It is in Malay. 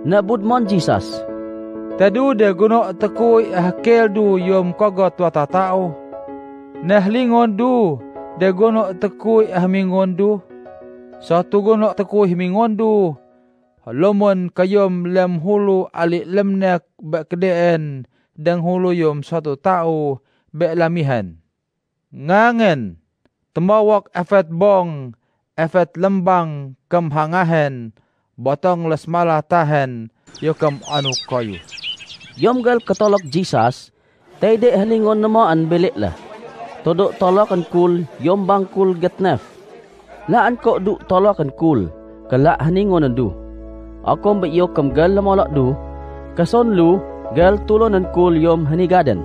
Na budmon Jesus. Tadu de gunok tekui hakel du yom kogot wata tao. Nah lingon du de gunok tekui hamingon du. Satu gunok tekui hamingon du. Lomon kayom lem hulu alik lemnek bek kedeen deng hulu yom satu tao bek lamihan. Ngangen temawak efet bong efet lembang kem botong lesmala tahen yo kem anu kayu. Yom gal ketolok Jesus, tede halingon nama an belik lah. Todok tolok an kul, yom bang kul getnef. La an kok duk tolok an kul, kelak haningon an du. Aku mbak yo kem gal lemolok du, kason lu gal tulon an kul yom hani gaden.